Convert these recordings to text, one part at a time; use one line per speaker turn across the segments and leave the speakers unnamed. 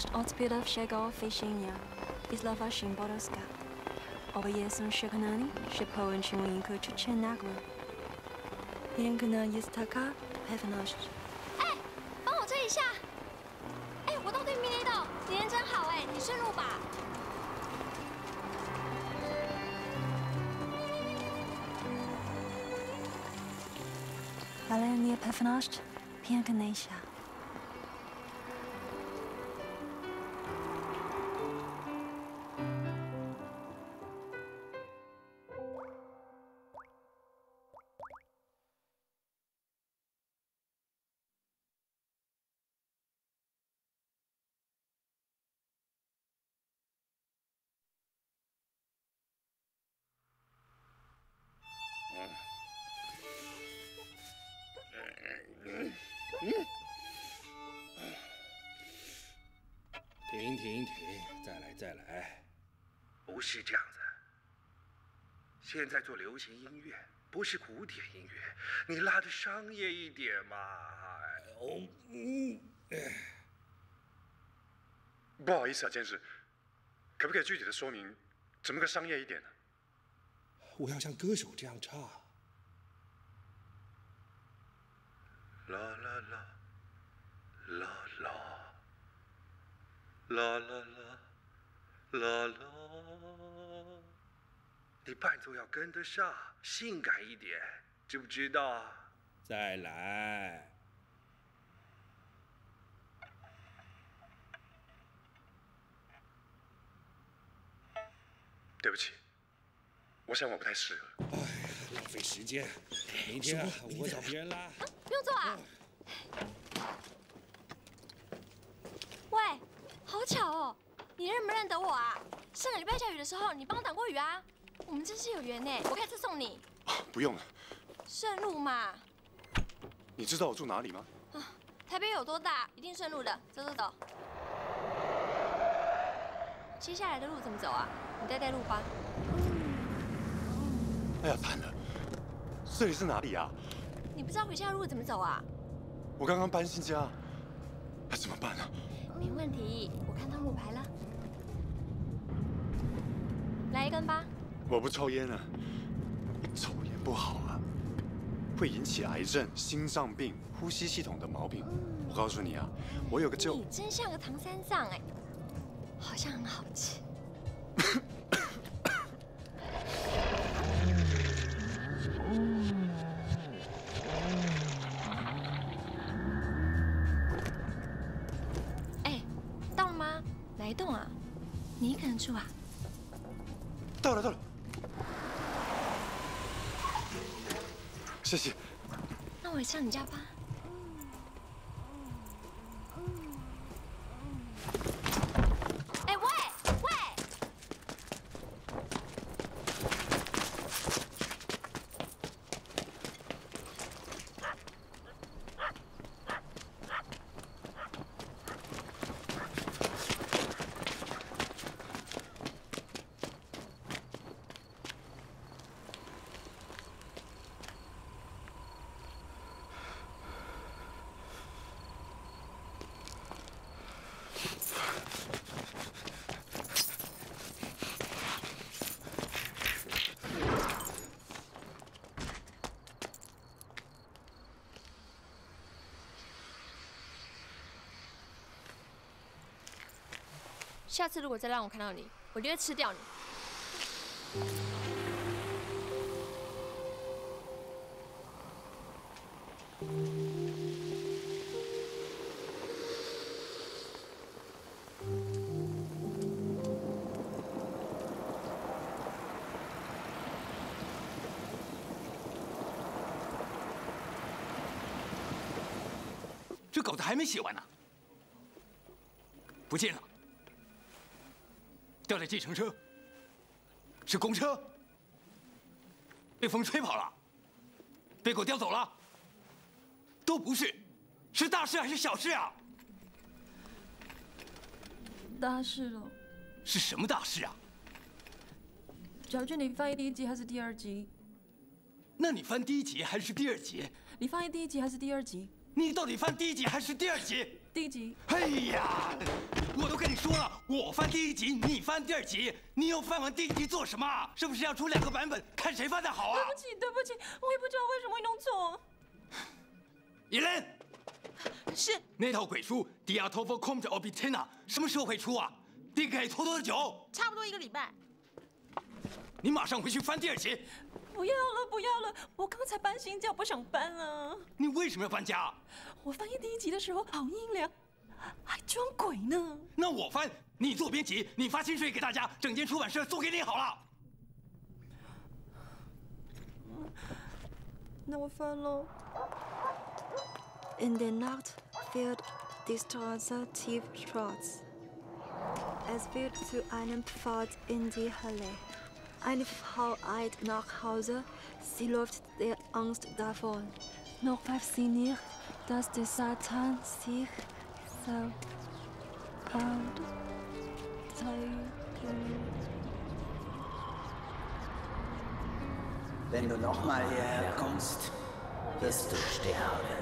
Nacht odspiewa wsiego fisienia i zlawa szymbodoska. Oboje są przekonani, że połączą ich uczucie nagłe. Piękna jest taka pewność.
哎，帮我追一下。哎，我到对面那道，你人真好哎，你顺路吧。
Ale niepewność piękniejsza.
停停，再来再来，
不是这样子。现在做流行音乐，不是古典音乐，你拉的商业一点嘛。
哦，嗯，
不好意思啊，监事，可不可以具体的说明怎么个商业一点呢？
我要像歌手这样唱。
啦啦，啦啦，啦啦啦，啦啦。你伴奏要跟得上，性感一点，知不知道？
再来，
对不起，我想我不太适合。
哎呀，浪费时间。明天啊，我找别人啦。
不用做啊。喂，好巧哦，你认不认得我啊？上个礼拜下雨的时候，你帮我挡过雨啊。我们真是有缘呢，我开车送你，
不用了，
顺路嘛。
你知道我住哪里吗？
啊，台北有多大，一定顺路的。走走走。接下来的路怎么走啊？你带带路吧。
哎呀，惨了，这里是哪里啊？
你不知道回家的路怎么走啊？
我刚刚搬新家，那怎么办啊？
没问题，我看到路牌了。来一根吧。
我不抽烟啊，抽烟不好啊，会引起癌症、心脏病、呼吸系统的毛病。我告诉你啊，我有个舅
你，真像个唐三藏哎，好像很好吃。哎，到了吗？哪一栋啊？你一个人住啊？
到了到了，谢谢。
那我也上你家吧。哎喂喂！下次如果再让我看到你，我就会吃掉你。
这稿子还没写完呢，不见了，计程车，是公车，被风吹跑了，被狗叼走了，都不是，是大事还是小事啊？
大事了，
是什么大事啊？
小俊，你翻译第一集还是第二集？
那你翻第一集还是第二集？
你翻译第一集还是第二集？
你到底翻第一集还是第二集？
第一集。
哎呀，我都跟你说了，我翻第一集，你翻第二集，你又翻完第一集做什么？是不是要出两个版本，看谁翻的好啊？
对不起，对不起，我也不知道为什么会弄错。
伊莲，
是
那套鬼书《迪亚托夫控制奥比天娜》什么时候会出啊？订给拖多久？
差不多一个礼拜。
你马上回去翻第二集。
不要了，不要了，我刚才搬新家，不想搬了。
你为什么要搬家？
我翻译第一集的时候好阴凉，还装鬼呢。
那我翻，你做编辑，你发薪水给大家，整间出版社送给你好了。
那我翻喽。In der Nacht fährt die Straße tief schwarz. Es führt zu einem Pfad in die Hölle. Eine Frau eilt nach Hause. Sie läuft der Angst davon. Noch weiß sie nicht, dass der Satan sich so bald
Wenn du nochmal hierher kommst, wirst du sterben.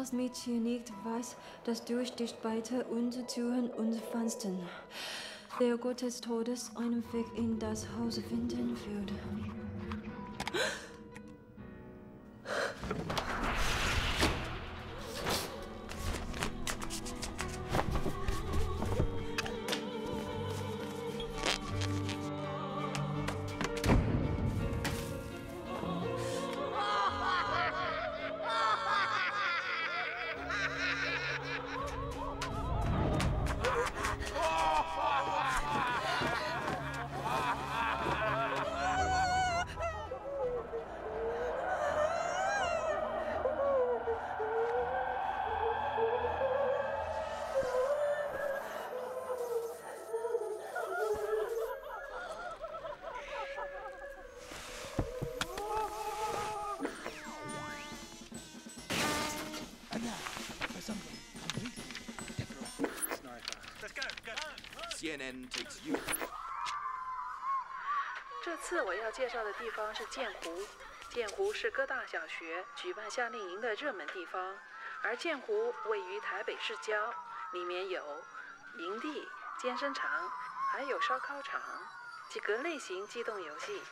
Das Mädchen nicht weiß, dass durch die Spalte unter Türen und Fenstern der Gott des Todes einen Weg in das Haus finden würde.
次我要介绍的地方是剑湖。剑湖是各大小学举办夏令营的热门地方，而剑湖位于台北市郊，里面有营地、健身场，还有烧烤场，几个类型机动游戏。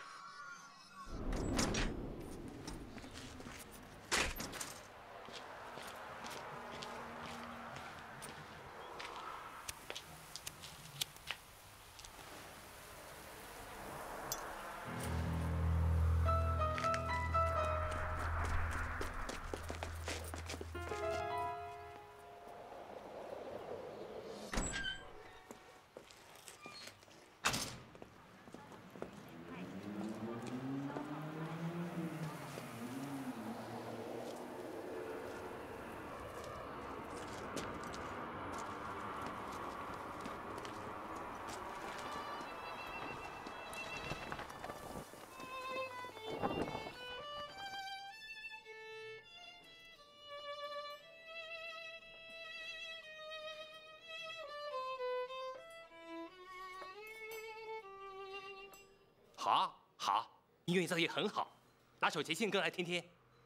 好，好，音乐造诣很好，拿首节庆歌来听听。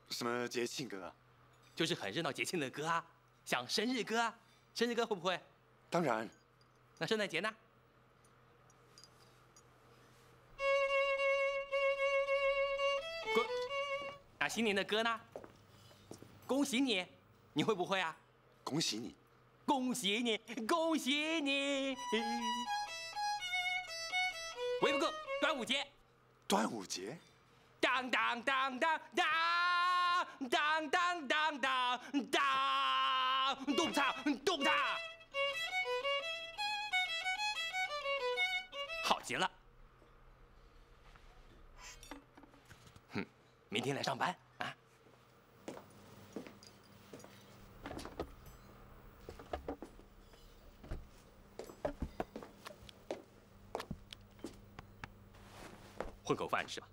什么节庆歌啊？
就是很热闹节庆的歌啊，像生日歌啊，生日歌会不会？
当然。
那圣诞节呢？滚！那新年的歌呢？恭喜你，你会不会啊？
恭喜你，
恭喜你，恭喜你！端午节。
端午节。
当当当当当当当当当当，动它动唱。极了。哼，明天来上班啊。混口饭是吧？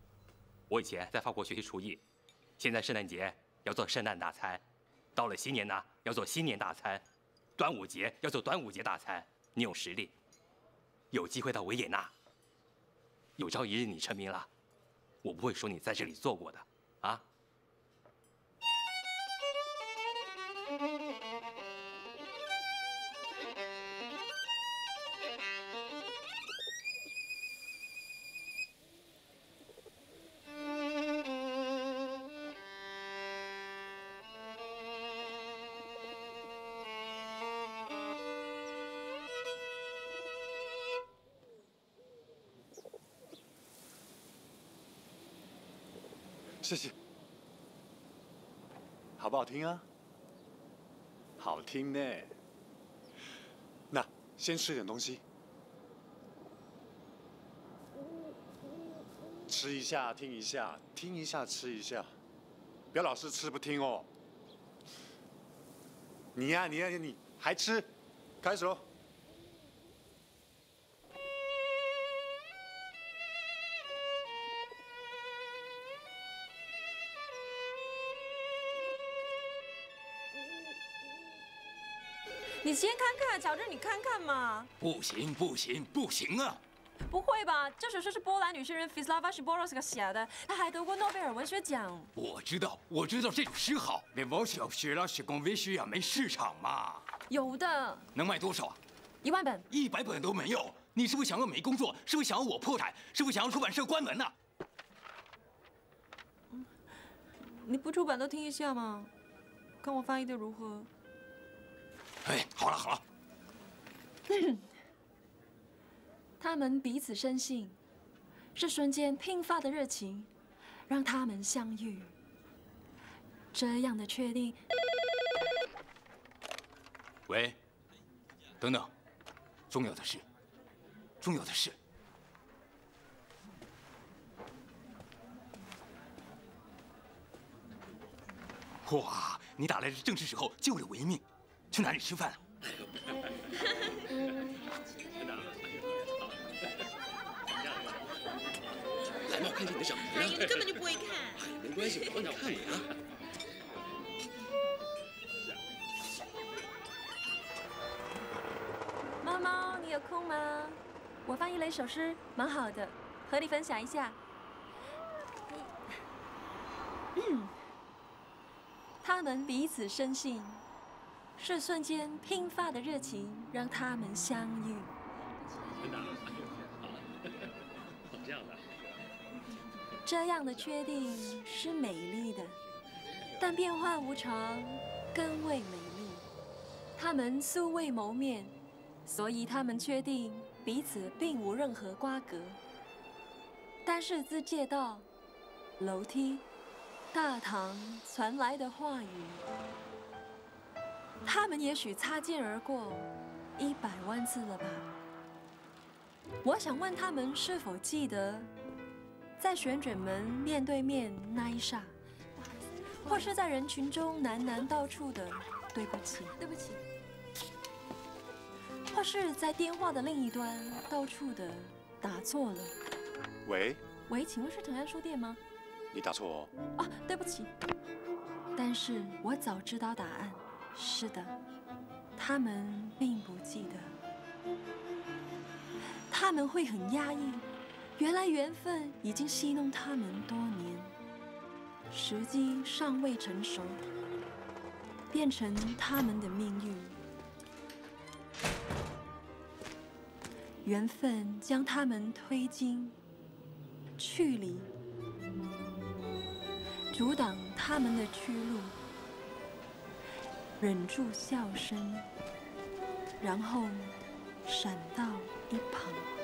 我以前在法国学习厨艺，现在圣诞节要做圣诞大餐，到了新年呢要做新年大餐，端午节要做端午节大餐。你有实力，有机会到维也纳，有朝一日你成名了，我不会说你在这里做过的，啊？
听啊？好听呢。那先吃点东西，吃一下，听一下，听一下，吃一下，不要老是吃不听哦。你呀、你呀、你还吃？开始喽。
你先看看，乔治，你看看嘛。
不行不行不行啊！
不会吧？这首诗是波兰女诗人 Wisława Szymborska 写的，她还得过诺贝尔文学奖。
我知道我知道这首诗好，连我小学了是公文学呀没市场嘛，
有的，
能卖多少啊？
一万本。
一百本都没有。你是不是想要没工作？是不是想要我破产？是不是想要出版社关门呢、
你不出版都听一下嘛，看我翻译的如何。
哎，好了好了，
他们彼此深信，是瞬间迸发的热情，让他们相遇。这样的确定，
喂，等等，重要的事，重要的事。哇，你打来的正是时候，救了我一命。去哪里吃饭啊？
海茂看见你的小孩
哎
了，
呦，你根本就不会看。
没关系，我帮你看你啊。
猫猫，你有空吗？我翻译了一首诗，蛮好的，和你分享一下。嗯，他们彼此深信，是瞬间迸发的热情让他们相遇。
这样的。
确定是美丽的，但变化无常更为美丽。他们素未谋面，所以他们确定彼此并无任何瓜葛。但是自借道、楼梯、大堂传来的话语，他们也许擦肩而过一百万次了吧？我想问他们是否记得，在旋转门面对面那一刹，或是在人群中喃喃道出的“对不起，对不起”，或是在电话的另一端道出的“打错了
喂，”。
喂，请问是藤安书店吗？
你打错哦。
啊，对不起。但是我早知道答案。是的，他们并不记得。他们会很压抑，原来缘分已经戏弄他们多年，时机尚未成熟，变成他们的命运。缘分将他们推进去离，阻挡他们的去路，忍住笑声，然后闪到一旁。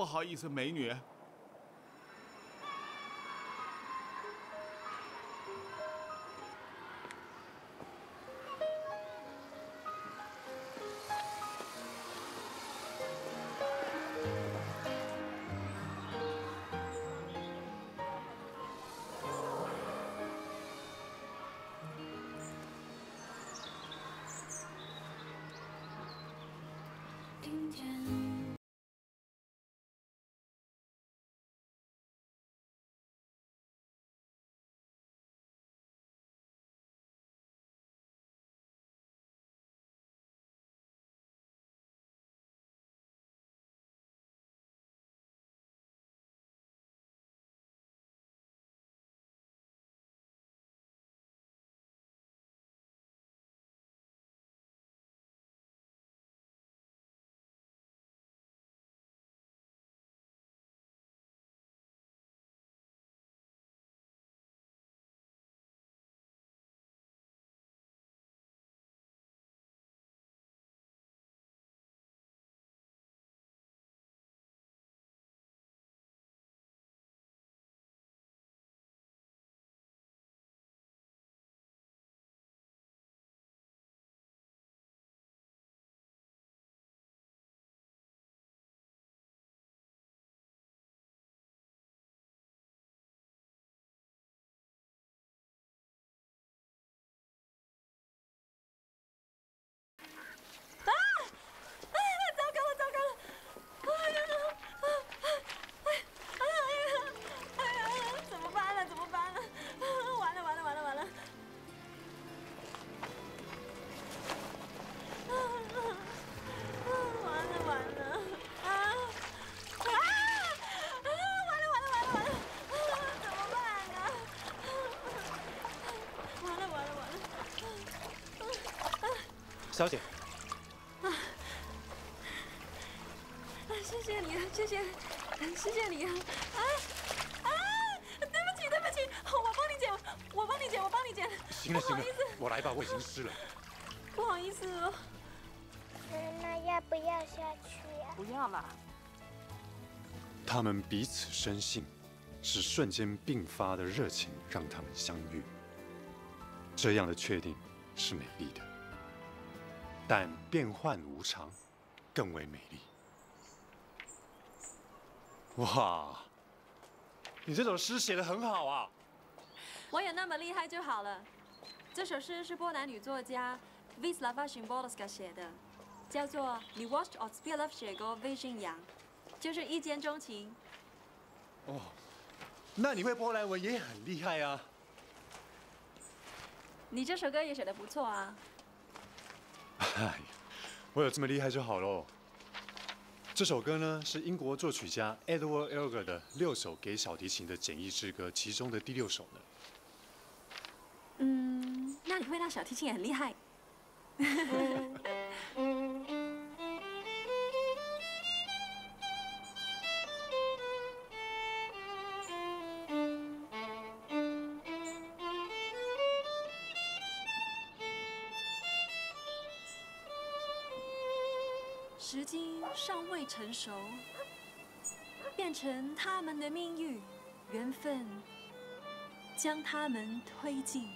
不好意思，美女。
小姐，
啊，谢谢你啊，谢谢，谢谢你啊！啊啊！对不起，对不起，我帮你捡，我帮你捡，我帮你捡。
行了行了
不好意思，
我来吧，我已经湿了。
不好意思哦。
奶奶要不要下去呀、
不要了。
他们彼此深信，是瞬间迸发的热情让他们相遇。这样的确定是美丽的，但变幻无常更为美丽。哇，你这首诗写的很好啊！
我有那么厉害就好了。这首诗是波兰女作家 Wislawa Szymborska 写的，叫做《Miłość od pierwszego wejrzenia》，就是一见钟情。
哦，那你会波兰文也很厉害啊！
你这首歌也写得不错啊。
哎，我有这么厉害就好喽。这首歌呢是英国作曲家 Edward Elgar 的六首给小提琴的简易之歌其中的第六首呢。
嗯，那你会拉小提琴也很厉害。成熟，变成他们的命运，缘分将他们推进，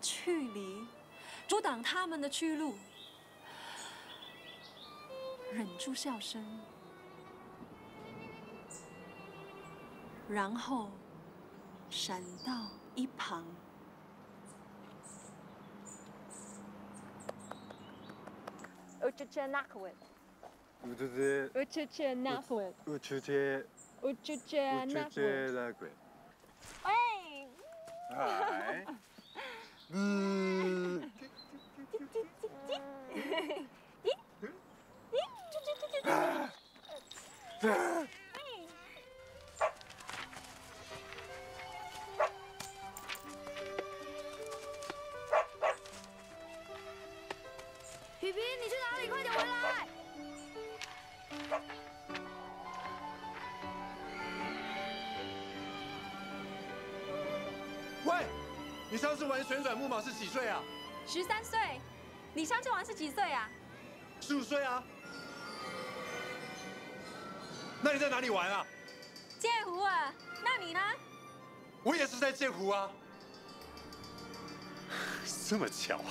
去离，阻挡他们的去路。忍住笑声，然后闪到一旁。
Uçuçe nakvit.
乌兹兹，
乌兹
兹纳福，
乌兹
兹，乌兹兹纳福，拉贵。
喂。
哎。嗯。
叽叽叽叽叽。咦？咦？叽叽叽叽叽。啊！啊！
你上次玩旋转木马是几岁啊？
十三岁。你上次玩是几岁啊？
十五岁啊。那你在哪里玩啊？
剑湖啊。那你呢？
我也是在剑湖啊。这么巧啊！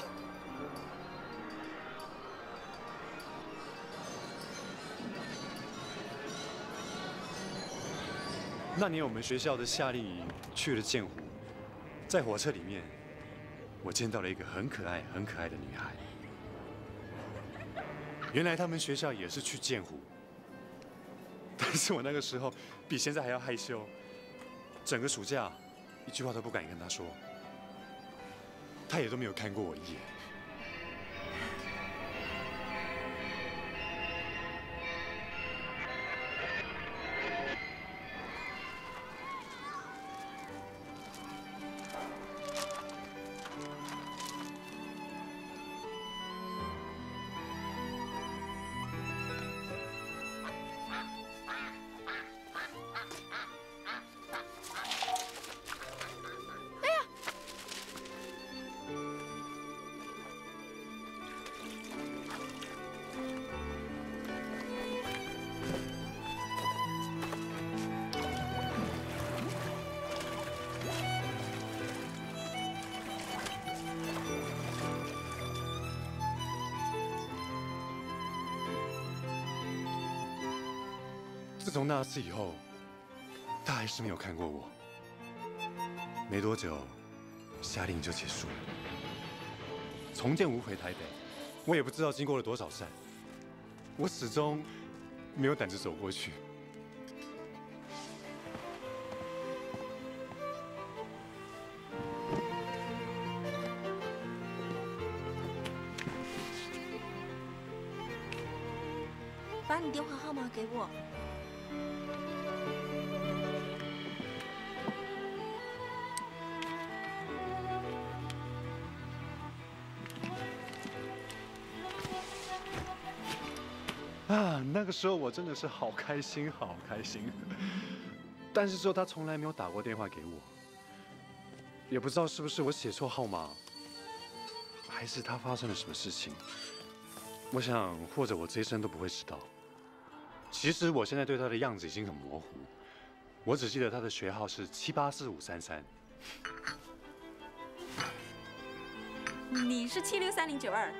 那年我们学校的夏令营去了剑湖，在火车里面，我见到了一个很可爱、很可爱的女孩。原来他们学校也是去剑湖，但是我那个时候比现在还要害羞，整个暑假一句话都不敢跟她说，她也都没有看过我一眼。从那次以后，他还是没有看过我。没多久，夏令就结束了。从建无回台北，我也不知道经过了多少站，我始终没有胆子走过去。
把你电话号码给我。
啊，那个时候我真的是好开心，好开心。但是之后他从来没有打过电话给我，也不知道是不是我写错号码，还是他发生了什么事情。我想，或者我这一生都不会知道。其实我现在对他的样子已经很模糊，我只记得他的学号是七八四五三三。
你是七六三零九二。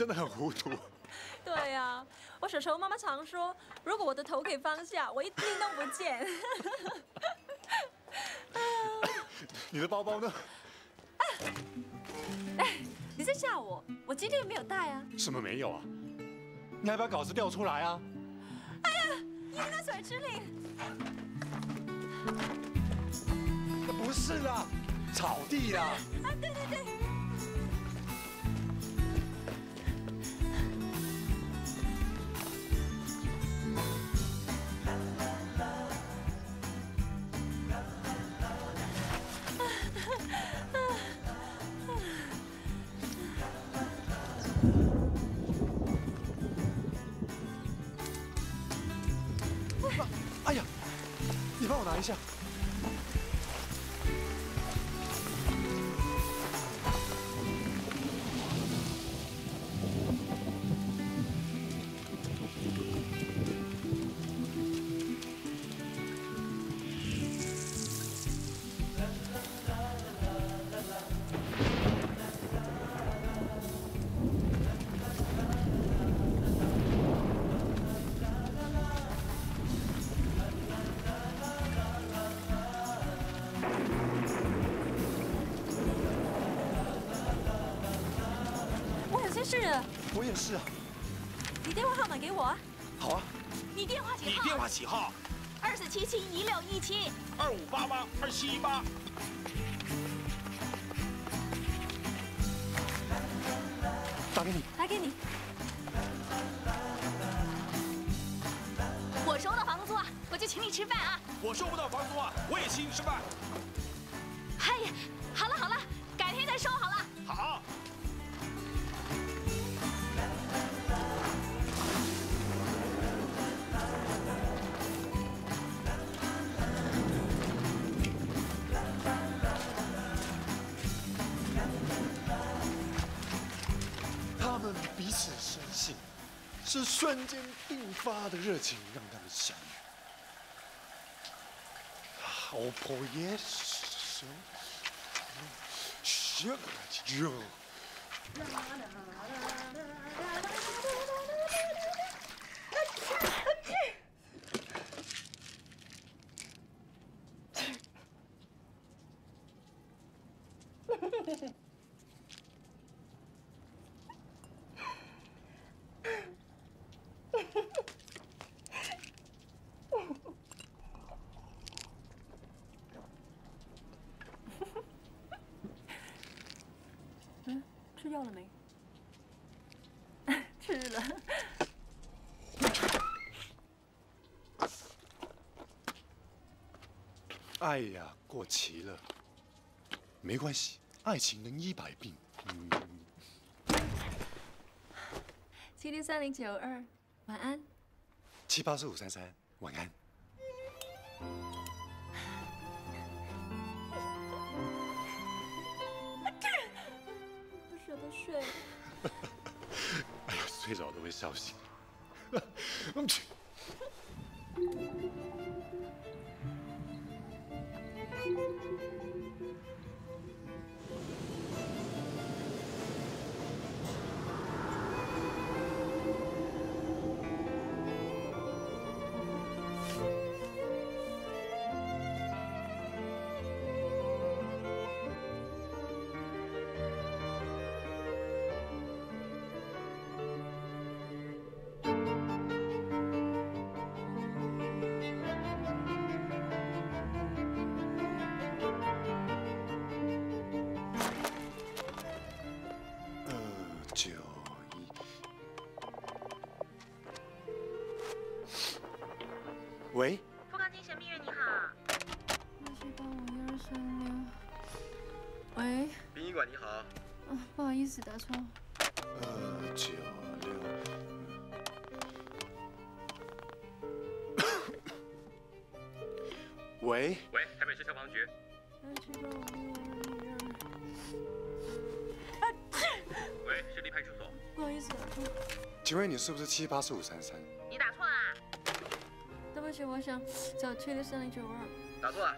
真的很糊涂。
对呀，我小时候妈妈常说，如果我的头可以放下，我一定都不见。
你的包包呢？
哎，你在吓我？我今天没有带啊。
什么没有啊？你还把稿子调出来啊？
哎呀，你那水池里。
不是啦，草地啦。你帮
是
啊。
你电话号码给我啊。
好啊。
你电话几号？
你电话几号？
二四七七一六一七。
二五八八二七一八。
打给你。
打给你。
我收到房租啊，我就请你吃饭啊。
我收不到房租啊，我也请你吃饭。
是瞬间迸发的热情让他们相遇。好婆耶手，学个
吃药了没？吃了。
爱 呀，过期了，没关系，爱情能医百病。嗯。
七六三零九二，晚安。
七八四五三三，晚安。
睡。
哎呀，睡着都会笑醒。九喂。
富康精神蜜月你好。
八七八五一二三六。喂。
殡仪馆你好。
啊，不好意思，打错。
二九六。喂。
喂，台北市消防局。
八七八五一二
喂，市立派出所。
不好意思，打错。
请问你是不是七八四五三三？
我想找七六三零九二。
打错了。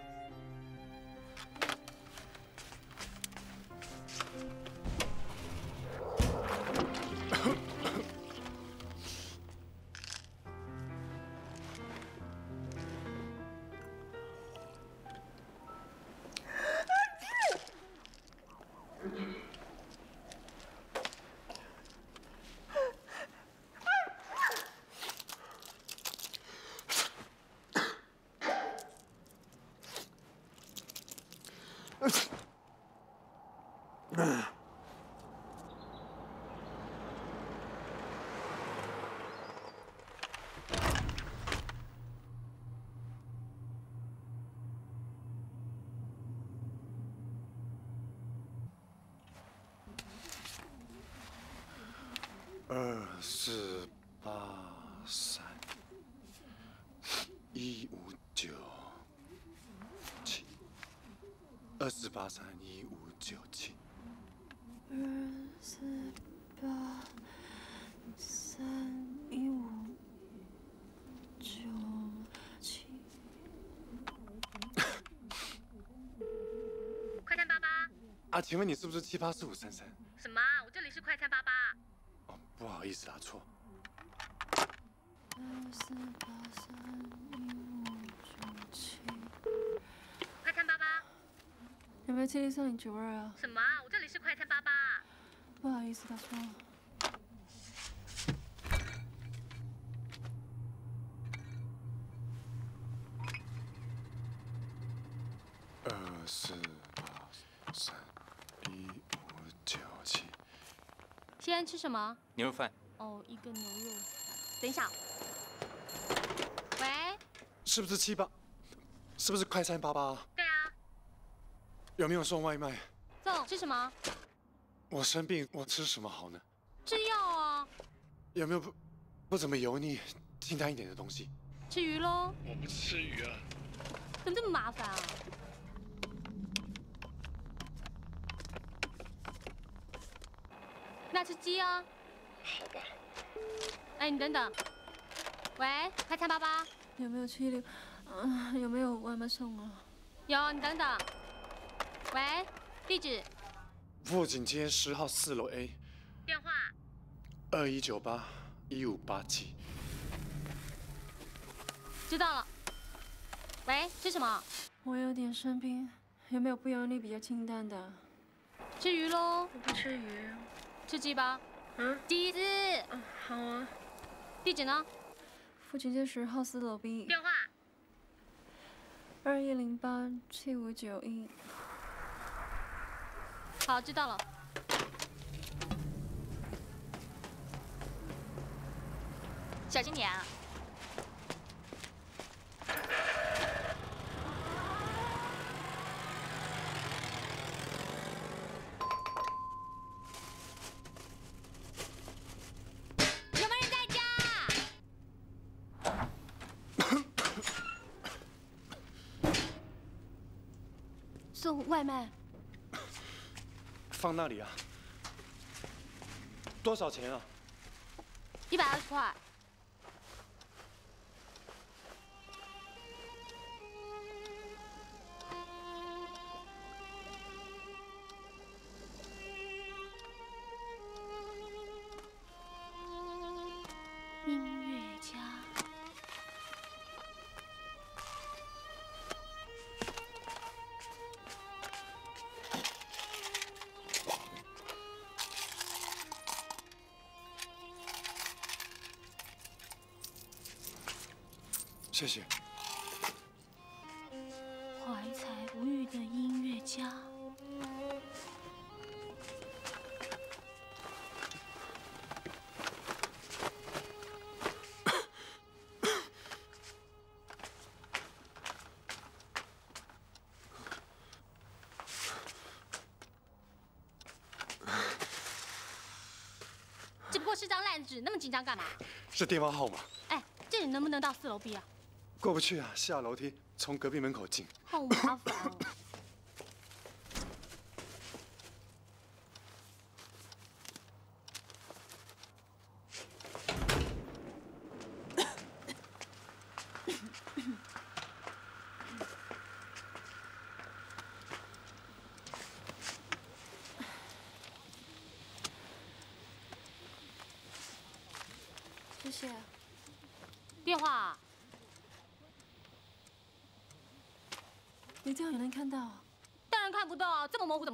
四八三一五九七，二四八三一五九七，
二四八三一五九七。
快看八八，
啊，请问你是不是七八四五三三？
什么？我这里是快餐八八。
不好意思打错。
四八三一五九七。
快餐八八，
有没有七零三零九二啊？
什么啊？我这里是快餐八八。
不好意思打错了。
二四八三一五九七。
先生吃什么？
牛肉饭。
哦，一个牛肉。等一下。喂。
是不是七八？是不是快餐八八？
对啊。
有没有送外卖？
送。吃什么？
我生病，我吃什么好呢？
吃药啊。
有没有不不怎么油腻、清淡一点的东西？
吃鱼喽。
我不吃鱼啊。
怎么这么麻烦啊？那吃鸡啊。
好吧。
哎，你等等。喂，快餐八八。
有没有七六？嗯，有没有外卖送啊？
有，你等等。喂，地址。
富锦街十号四楼 A。
电话。
二一九八一五八七。
知道了。喂，吃什么？
我有点生病，有没有不油腻、比较清淡的？
吃鱼喽。
我不吃鱼。
吃鸡吧。
嗯。
鸡子。
嗯，好啊。
地址呢？
富锦街十号四楼 B。
电话。
二一零八七五九一。
好，知道了。
小心点啊！
那里啊？多少钱啊？
一百二十块。
谢谢。
怀才不遇的音乐家。只不过是张烂纸，那么紧张干嘛？
是电话号码。
哎，这里能不能到四楼 B 啊？
过不去啊，下楼梯从隔壁门口进。
好麻烦哦。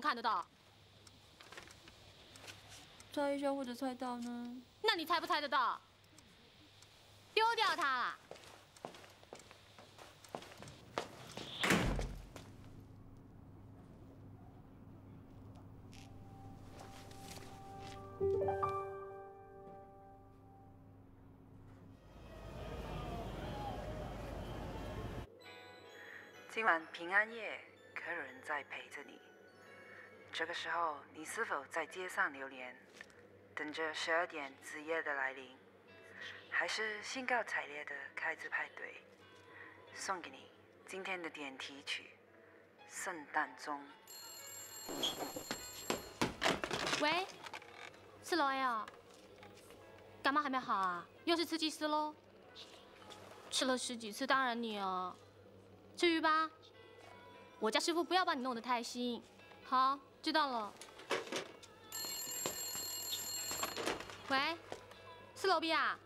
看
得到？
猜一下或者猜到呢？
那你猜不猜得到？丢掉它了。
今晚平安夜。这个时候，你是否在街上流连，等着十二点子夜的来临，还是兴高采烈的开始派对？送给你今天的点题曲《圣诞钟》。
喂，是罗 L，感冒还没好啊？又是吃鸡丝喽？吃了十几次，当然你啊，至于吧？我家师傅不要把你弄得太腥。好，知道了。喂，是罗比啊？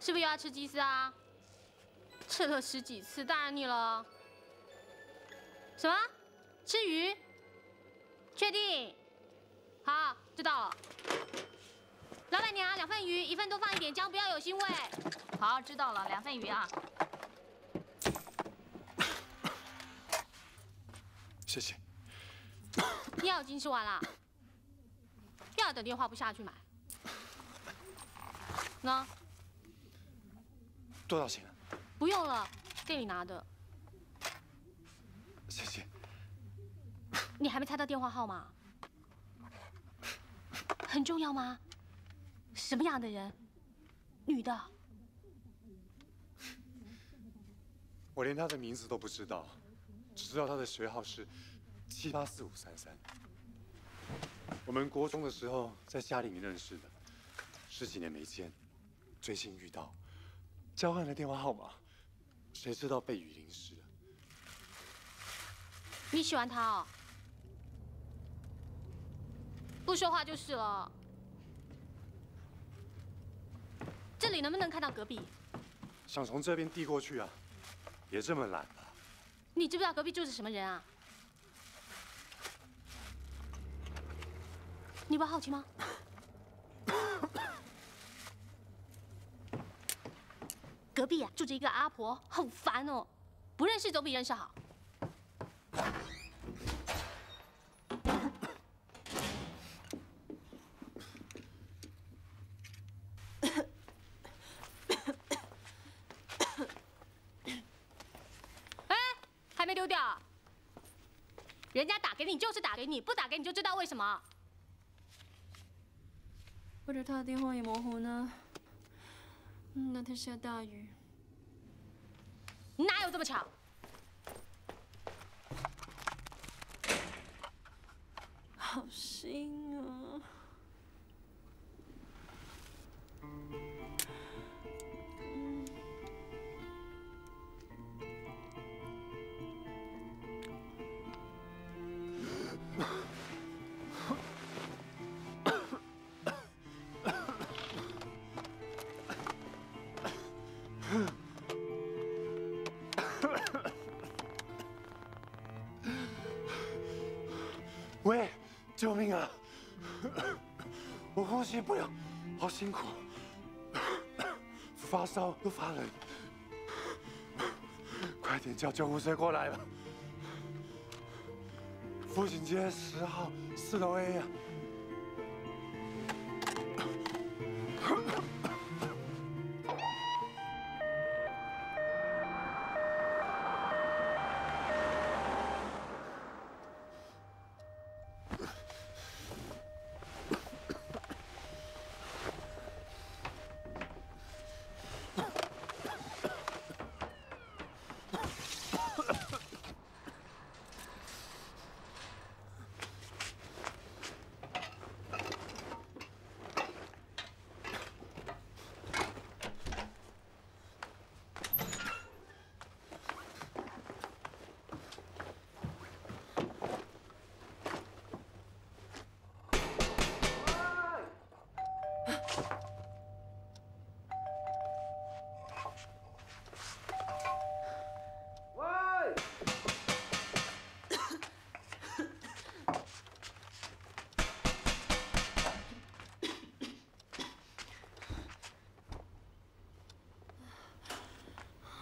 是不是又要吃鸡丝啊？吃了十几次，当然你了。什么？吃鱼？确定？好，知道了。老板娘，两份鱼，一份多放一点姜，不要有腥味。
好，知道了，两份鱼啊。
谢谢。
药已经吃完了，要等电话不下去买。那
多少钱？
不用了，店里拿的。
谢谢。
你还没猜到电话号码？很重要吗？什么样的人？女的。
我连她的名字都不知道，只知道她的学号是七八四五三三。我们国中的时候在夏令营认识的，十几年没见，最近遇到，交换了电话号码，谁知道被雨淋湿了。
你喜欢他哦？不说话就是了。这里能不能看到隔壁？
想从这边递过去啊，别这么懒吧。
你知不知道隔壁住着什么人啊？你不好奇吗？隔壁啊住着一个阿婆，好烦哦。不认识总比认识好。哎，还没丢掉？人家打给你就是打给你，不打给你就知道为什么。
或者他的电话也模糊呢？那天下大雨，
哪有这么巧？
好心啊！
救命啊！我呼吸不了，好辛苦，发烧又发冷，快点叫救护车过来吧！富锦街十号四楼 A 啊！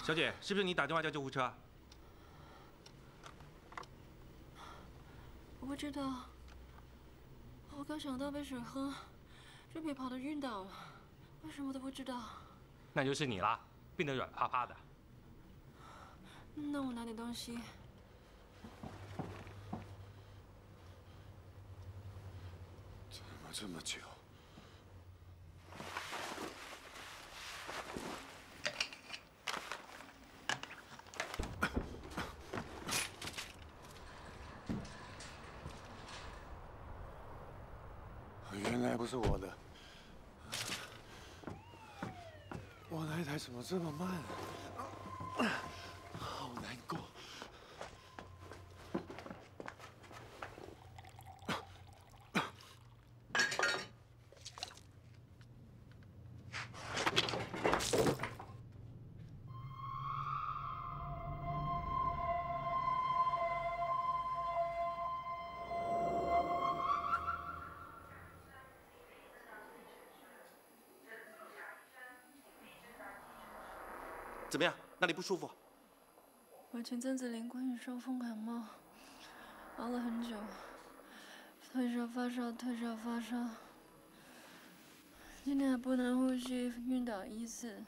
小姐，是不是你打电话叫救护车？
我不知道，我刚想到杯水喝，就被跑得晕倒了，我什么都不知道。
那就是你啦，病得软趴趴的。
那那我拿点东西。
怎么这么久？原来不是我的，我那一台怎么这么慢？啊
怎么样？哪里不舒服？
我前阵子连关羽伤风感冒，熬了很久，退烧发烧，退烧发烧，今天还不能呼吸，晕倒一次。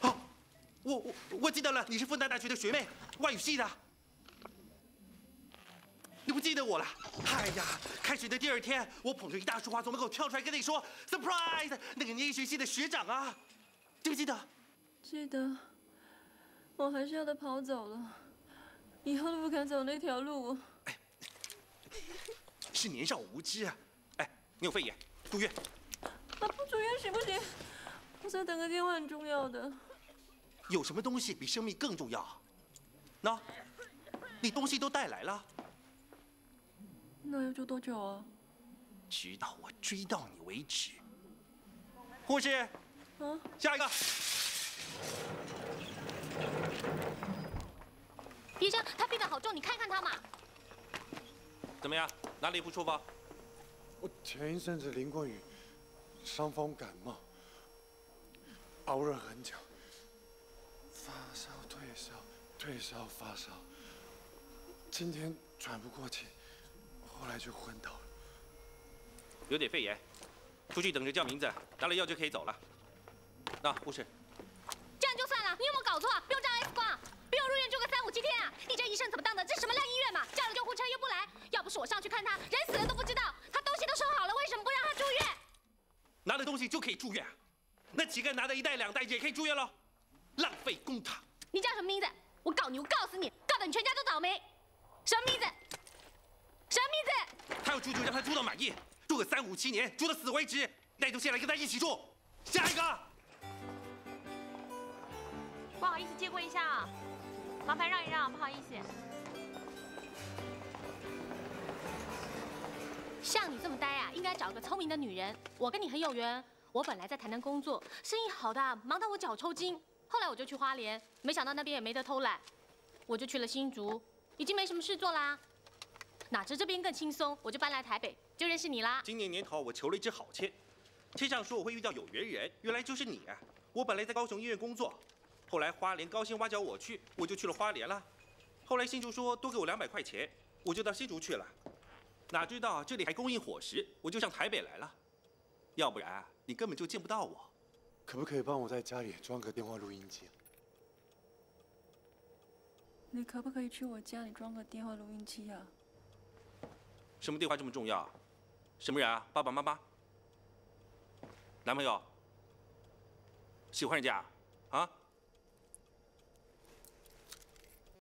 哦我我我记得了，你是复旦大学的学妹，外语系的。你不记得我了？哎呀，开学的第二天，我捧着一大束花从门口跳出来跟你说 surprise，那个你医学系的学长啊，记不记得？
记得，我还是吓得跑走了，以后都不敢走那条路。
哎是年少无知啊！哎，你有肺炎，住院。
那不住院行不行？我再等个电话很重要的。
有什么东西比生命更重要？那，你东西都带来了。
那要住多久啊？
直到我追到你为止。护士，
啊，
下一个。
医生，他病得好重，你看看他嘛。
怎么样？哪里不舒服？
我前一阵子淋过雨，伤风感冒，熬了很久，发烧退烧，退烧发烧，今天喘不过气，后来就昏倒了。
有点肺炎，出去等着叫名字，拿了药就可以走了。那护士，
了，你有没有搞错？不用照 X 光，不用入院住个三五七天啊！你这医生怎么当的？这什么烂医院嘛？叫了救护车又不来，要不是我上去看他，人死了都不知道。他东西都收好了，为什么不让他住院？
拿了东西就可以住院啊？那乞丐拿的一袋两袋也可以住院喽？浪费公帑！
你叫什么名字？我告你！我告死你！告得你全家都倒霉！什么名字？什么名字？
他要住就让他住到满意，住个三五七年，住到死为止。那就先来跟他一起住。下一个。
不好意思，借过一下啊，麻烦让一让，不好意思。
像你这么呆啊，应该找个聪明的女人。我跟你很有缘，我本来在台南工作，生意好的忙到我脚抽筋。后来我就去花莲，没想到那边也没得偷懒，我就去了新竹，已经没什么事做啦。哪知这边更轻松，我就搬来台北，就认识你啦。
今年年头，我求了一支好签，签上说我会遇到有缘人，原来就是你啊！我本来在高雄医院工作，后来花莲高薪挖角我去，我就去了花莲了。后来新竹说多给我两百块钱，我就到新竹去了。哪知道这里还供应伙食，我就上台北来了。要不然你根本就见不到我。
可不可以帮我在家里装个电话录音机？
你可不可以去我家里装个电话录音机啊？
什么电话这么重要？什么人啊？爸爸妈妈？男朋友？喜欢人家？啊？